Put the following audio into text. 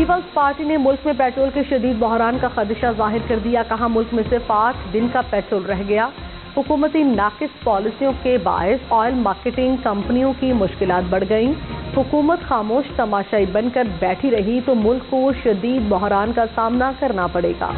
Peoples party ने मुल्क में पेट्रोल के शदीद बहरान का खदशा ज़ाहिर कर दिया। कहा, मुल्क में सिर्फ़ आठ दिन का पेट्रोल रह गया। हुकूमती नाकिस पॉलिसियों के बायस ऑयल मार्केटिंग कंपनियों की मुश्किल बढ़ गईं। हुकूमत खामोश, तमाशाई बनकर बैठी रही तो मुल्क को शदीद बहरान का सामना करना पड़ेगा।